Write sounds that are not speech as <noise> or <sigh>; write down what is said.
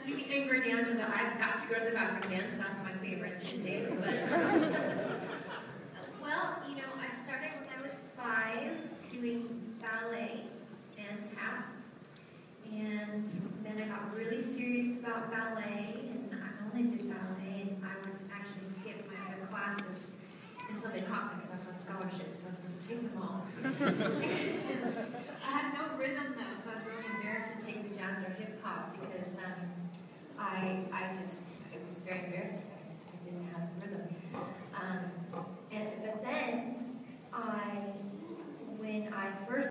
to do the angry dance or the I've got to go to the bathroom dance. That's my favorite days. But um, well, you know, I started when I was five doing ballet and tap, and then I got really serious about ballet, and I only did ballet, and I would actually skip my other classes until they caught me because I was on so I was supposed to take them all. <laughs> I had no rhythm though, so I was really embarrassed to take the because um, I I just it was very embarrassing. I, I didn't have rhythm. Um, and but then I when I first